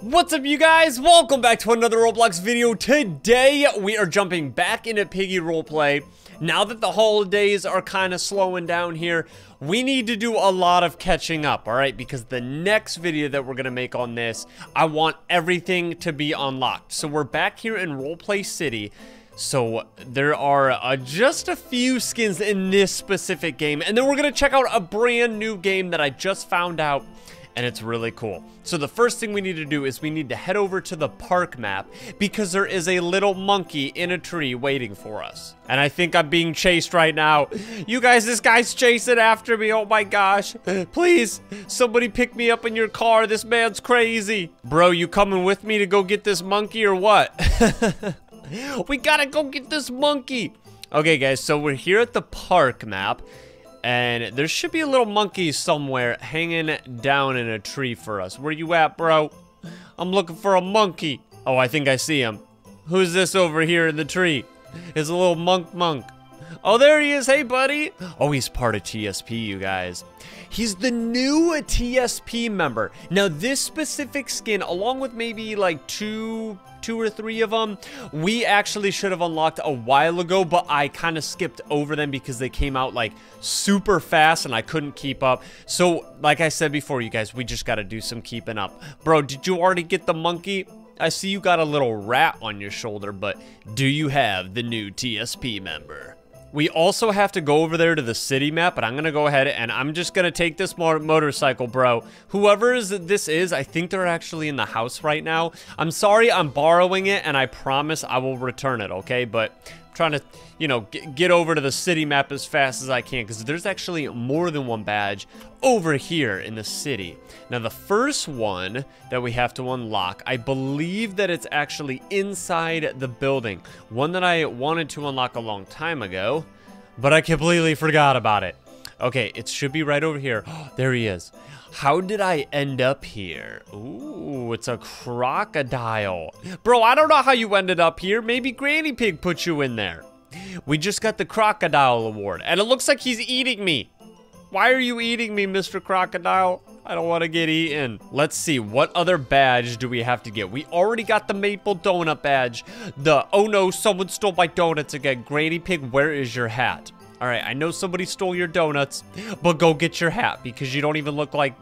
What's up you guys? Welcome back to another Roblox video. Today we are jumping back into Piggy Roleplay. Now that the holidays are kind of slowing down here, we need to do a lot of catching up, alright? Because the next video that we're going to make on this, I want everything to be unlocked. So we're back here in Roleplay City. So there are uh, just a few skins in this specific game. And then we're going to check out a brand new game that I just found out and it's really cool. So the first thing we need to do is we need to head over to the park map because there is a little monkey in a tree waiting for us. And I think I'm being chased right now. You guys, this guy's chasing after me. Oh my gosh. Please, somebody pick me up in your car. This man's crazy. Bro, you coming with me to go get this monkey or what? we gotta go get this monkey. Okay, guys, so we're here at the park map. And there should be a little monkey somewhere hanging down in a tree for us. Where you at, bro? I'm looking for a monkey. Oh, I think I see him. Who's this over here in the tree? It's a little monk monk. Oh, there he is. Hey, buddy. Oh, he's part of TSP, you guys. He's the new TSP member. Now, this specific skin, along with maybe like two two or three of them we actually should have unlocked a while ago but i kind of skipped over them because they came out like super fast and i couldn't keep up. So like i said before you guys we just got to do some keeping up. Bro did you already get the monkey? I see you got a little rat on your shoulder but do you have the new tsp member we also have to go over there to the city map, but I'm going to go ahead and I'm just going to take this mo motorcycle, bro. Whoever is, this is, I think they're actually in the house right now. I'm sorry I'm borrowing it, and I promise I will return it, okay? But trying to, you know, get over to the city map as fast as I can because there's actually more than one badge over here in the city. Now, the first one that we have to unlock, I believe that it's actually inside the building. One that I wanted to unlock a long time ago, but I completely forgot about it. Okay, it should be right over here. there he is. How did I end up here? Ooh, it's a crocodile. Bro, I don't know how you ended up here. Maybe Granny Pig put you in there. We just got the crocodile award, and it looks like he's eating me. Why are you eating me, Mr. Crocodile? I don't want to get eaten. Let's see, what other badge do we have to get? We already got the maple donut badge. The, oh no, someone stole my donuts again. Granny Pig, where is your hat? All right, I know somebody stole your donuts, but go get your hat because you don't even look like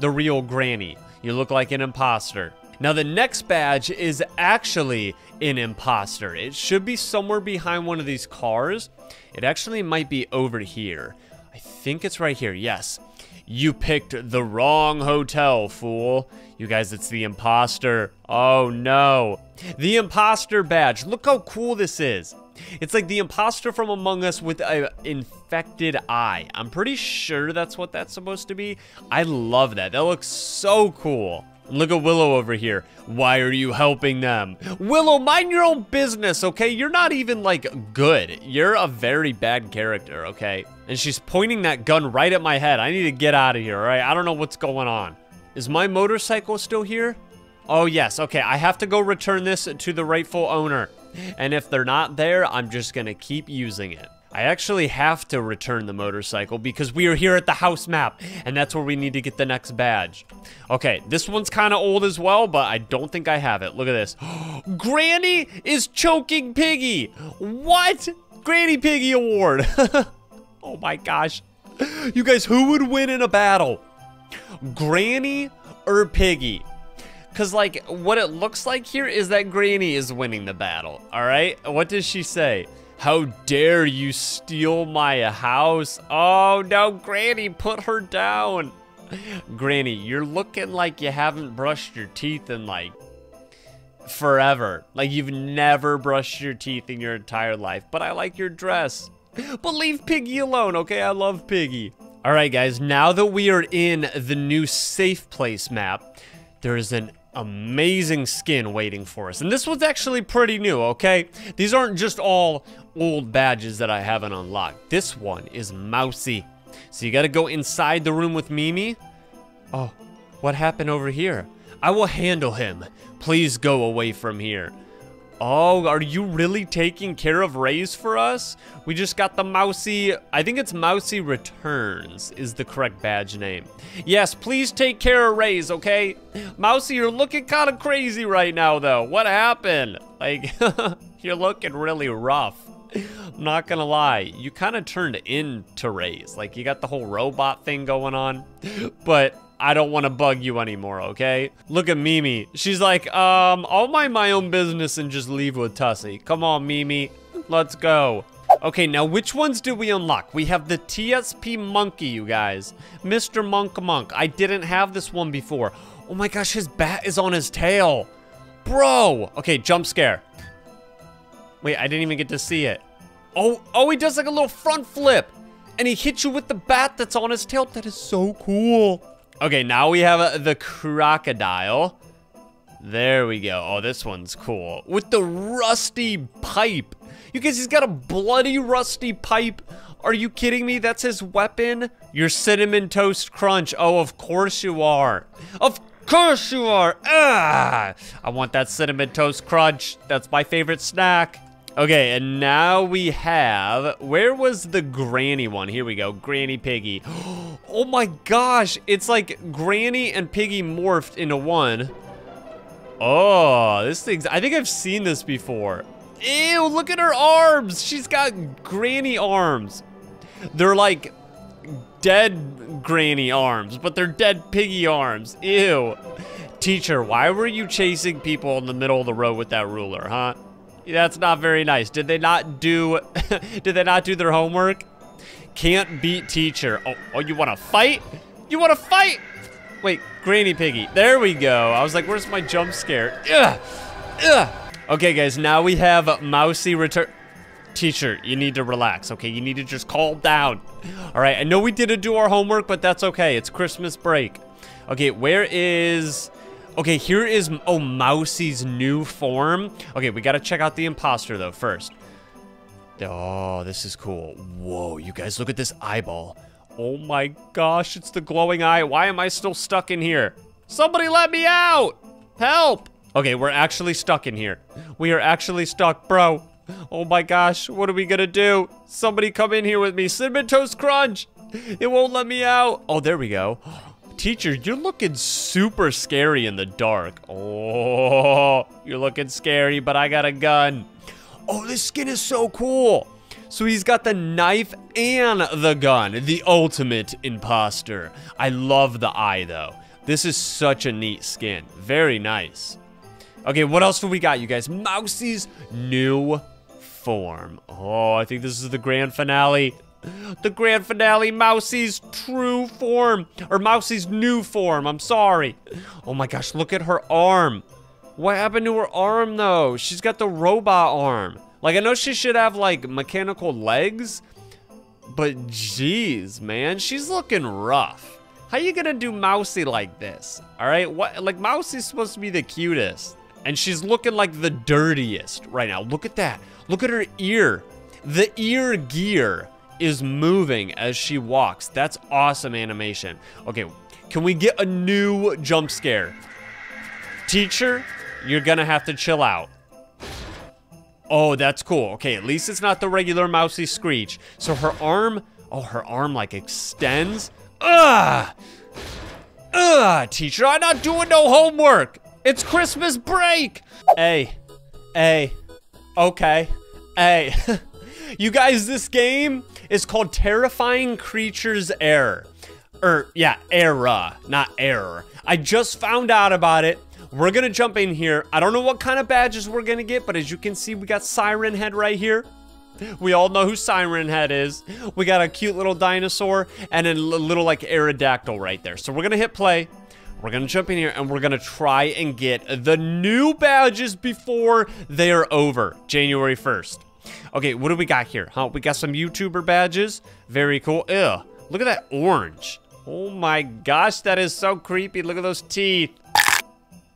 the real granny. You look like an imposter. Now, the next badge is actually an imposter. It should be somewhere behind one of these cars. It actually might be over here. I think it's right here. Yes. You picked the wrong hotel, fool. You guys, it's the imposter. Oh, no. The imposter badge. Look how cool this is. It's like the imposter from Among Us with an infected eye. I'm pretty sure that's what that's supposed to be. I love that. That looks so cool. Look at Willow over here. Why are you helping them? Willow, mind your own business, okay? You're not even, like, good. You're a very bad character, okay? And she's pointing that gun right at my head. I need to get out of here, all right? I don't know what's going on. Is my motorcycle still here? Oh, yes. Okay, I have to go return this to the rightful owner. And if they're not there, I'm just to keep using it. I actually have to return the motorcycle because we are here at the house map, and that's where we need to get the next badge. Okay, this one's kind of old as well, but I don't think I have it. Look at this. Granny is choking Piggy. What? Granny Piggy Award. oh my gosh. You guys, who would win in a battle? Granny or Piggy? Because, like, what it looks like here is that Granny is winning the battle, all right? What does she say? How dare you steal my house? Oh, no, Granny, put her down. Granny, you're looking like you haven't brushed your teeth in, like, forever. Like, you've never brushed your teeth in your entire life. But I like your dress. But leave Piggy alone, okay? I love Piggy. All right, guys, now that we are in the new safe place map, there is an amazing skin waiting for us. And this one's actually pretty new, okay? These aren't just all old badges that I haven't unlocked. This one is Mousy. So you gotta go inside the room with Mimi. Oh, what happened over here? I will handle him. Please go away from here. Oh, are you really taking care of Rays for us? We just got the Mousy, I think it's Mousy Returns is the correct badge name. Yes, please take care of Rays, okay? Mousy, you're looking kind of crazy right now, though. What happened? Like, you're looking really rough. I'm not gonna lie, you kind of turned into Rays. Like, you got the whole robot thing going on. But I don't want to bug you anymore, okay? Look at Mimi. She's like, um, I'll mind my own business and just leave with Tussy. Come on, Mimi. Let's go. Okay, now which ones do we unlock? We have the TSP Monkey, you guys. Mr. Monk Monk. I didn't have this one before. Oh my gosh, his bat is on his tail. Bro. Okay, jump scare. Wait, I didn't even get to see it. Oh, oh, he does like a little front flip. And he hits you with the bat that's on his tail. That is so cool. Okay, now we have uh, the crocodile. There we go. Oh, this one's cool. With the rusty pipe. You guys, he's got a bloody rusty pipe. Are you kidding me? That's his weapon? Your cinnamon toast crunch. Oh, of course you are. Of course you are. Ah! I want that cinnamon toast crunch. That's my favorite snack. Okay, and now we have, where was the granny one? Here we go, Granny Piggy. Oh my gosh, it's like Granny and Piggy morphed into one. Oh, this thing's, I think I've seen this before. Ew, look at her arms. She's got granny arms. They're like dead granny arms, but they're dead piggy arms. Ew. Teacher, why were you chasing people in the middle of the road with that ruler, huh? That's not very nice. Did they not do, did they not do their homework? Can't beat teacher. Oh, oh you want to fight? You want to fight? Wait, Granny Piggy. There we go. I was like, where's my jump scare? Ugh. Ugh. Okay, guys, now we have Mousy return. Teacher, you need to relax, okay? You need to just calm down. All right, I know we didn't do our homework, but that's okay. It's Christmas break. Okay, where is... Okay, here is, oh, Mousy's new form. Okay, we gotta check out the imposter, though, first. Oh, this is cool. Whoa, you guys, look at this eyeball. Oh my gosh, it's the glowing eye. Why am I still stuck in here? Somebody let me out! Help! Okay, we're actually stuck in here. We are actually stuck, bro. Oh my gosh, what are we gonna do? Somebody come in here with me. Cinnamon Toast Crunch! It won't let me out. Oh, there we go. Teacher, you're looking super scary in the dark. Oh, you're looking scary, but I got a gun. Oh, this skin is so cool. So he's got the knife and the gun. The ultimate imposter. I love the eye, though. This is such a neat skin. Very nice. Okay, what else do we got, you guys? Mousy's new form. Oh, I think this is the grand finale. The grand finale, Mousy's true form. Or Mousy's new form, I'm sorry. Oh my gosh, look at her arm. What happened to her arm, though? She's got the robot arm. Like, I know she should have, like, mechanical legs. But, jeez, man. She's looking rough. How are you gonna do Mousy like this? Alright, what? Like, Mousy's supposed to be the cutest. And she's looking like the dirtiest right now. Look at that. Look at her ear. The ear gear is moving as she walks. That's awesome animation. Okay, can we get a new jump scare? Teacher, you're gonna have to chill out. Oh, that's cool. Okay, at least it's not the regular mousy screech. So her arm, oh, her arm like extends. Ugh! Ugh, teacher, I'm not doing no homework. It's Christmas break. Hey, hey, okay, hey. you guys, this game is called Terrifying Creatures Error. Er, yeah, era, not error. I just found out about it. We're gonna jump in here. I don't know what kind of badges we're gonna get, but as you can see, we got Siren Head right here. We all know who Siren Head is. We got a cute little dinosaur and a little like Aerodactyl right there. So we're gonna hit play. We're gonna jump in here and we're gonna try and get the new badges before they are over, January 1st. Okay, what do we got here? Huh? We got some YouTuber badges. Very cool. Ew, look at that orange. Oh my gosh, that is so creepy. Look at those teeth.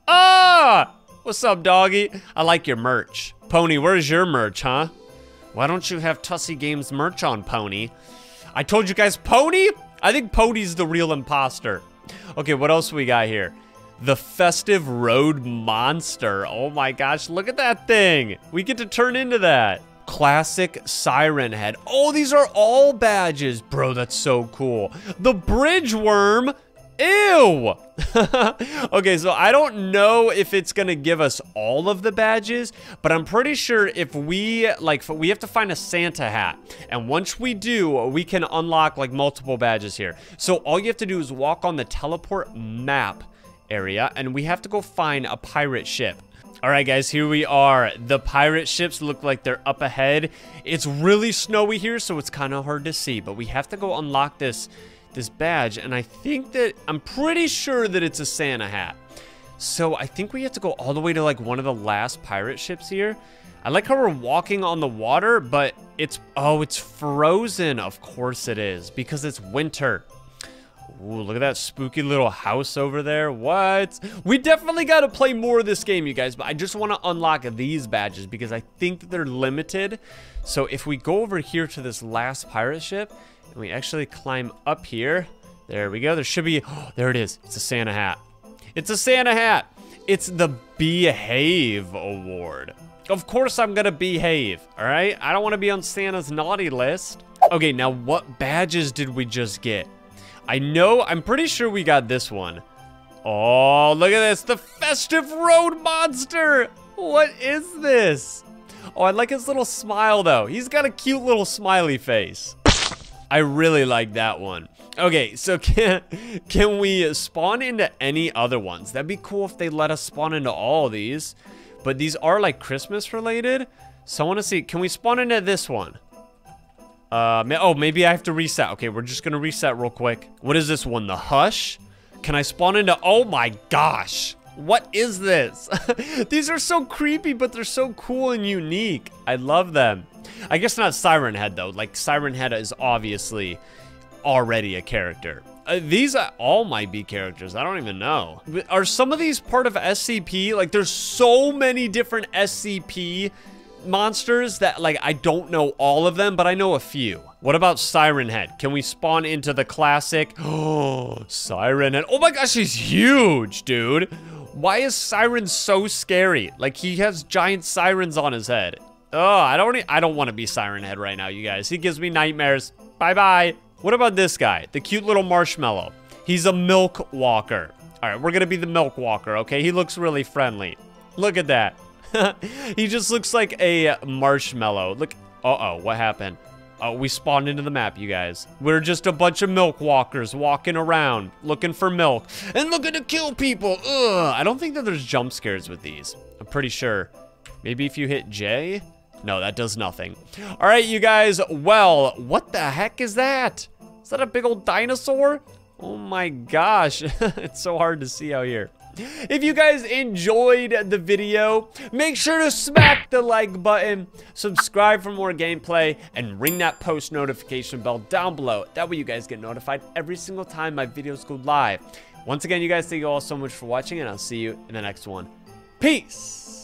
Ah! What's up, doggy? I like your merch. Pony, where's your merch, huh? Why don't you have Tussy Games merch on, Pony? I told you guys, Pony? I think Pony's the real imposter. Okay, what else we got here? the festive road monster. Oh my gosh, look at that thing. We get to turn into that. Classic siren head. Oh, these are all badges. Bro, that's so cool. The bridge worm. Ew! okay, so I don't know if it's gonna give us all of the badges, but I'm pretty sure if we, like, we have to find a Santa hat. And once we do, we can unlock, like, multiple badges here. So all you have to do is walk on the teleport map area, and we have to go find a pirate ship. All right, guys, here we are. The pirate ships look like they're up ahead. It's really snowy here, so it's kind of hard to see, but we have to go unlock this this badge, and I think that, I'm pretty sure that it's a Santa hat. So I think we have to go all the way to like one of the last pirate ships here. I like how we're walking on the water, but it's, oh, it's frozen. Of course it is, because it's winter. Ooh, look at that spooky little house over there. What? We definitely got to play more of this game, you guys, but I just want to unlock these badges because I think that they're limited. So if we go over here to this last pirate ship, and we actually climb up here. There we go. There should be, oh, there it is. It's a Santa hat. It's a Santa hat. It's the Behave Award. Of course I'm gonna behave, all right? I don't wanna be on Santa's naughty list. Okay, now what badges did we just get? I know, I'm pretty sure we got this one. Oh, look at this, the Festive Road Monster. What is this? Oh, I like his little smile though. He's got a cute little smiley face. I really like that one. Okay, so can, can we spawn into any other ones? That'd be cool if they let us spawn into all these. But these are like Christmas related. So I want to see, can we spawn into this one? Uh, oh, maybe I have to reset. Okay, we're just to reset real quick. What is this one? The Hush? Can I spawn into, oh my gosh. What is this? These are so creepy, but they're so cool and unique. I love them. I guess not Siren Head, though. Like, Siren Head is obviously already a character. Uh, these all might be characters. I don't even know. Are some of these part of SCP? Like, there's so many different SCP monsters that, like, I don't know all of them, but I know a few. What about Siren Head? Can we spawn into the classic? Oh, Siren Head. Oh my gosh, he's huge, dude. Why is Siren so scary? Like, he has giant sirens on his head. Oh, I don't I don't want to be Siren Head right now, you guys. He gives me nightmares. Bye-bye. What about this guy? The cute little marshmallow. He's a milk walker. All right, we're going to be the milk walker, okay? He looks really friendly. Look at that. he just looks like a marshmallow. Look. Uh-oh, what happened? Oh, we spawned into the map, you guys. We're just a bunch of milk walkers walking around, looking for milk, and looking to kill people. Ugh. I don't think that there's jump scares with these. I'm pretty sure. Maybe if you hit J? No, that does nothing. All right, you guys. Well, what the heck is that? Is that a big old dinosaur? Oh my gosh. it's so hard to see out here. If you guys enjoyed the video, make sure to smack the like button, subscribe for more gameplay, and ring that post notification bell down below. That way you guys get notified every single time my videos go live. Once again, you guys, thank you all so much for watching, and I'll see you in the next one. Peace!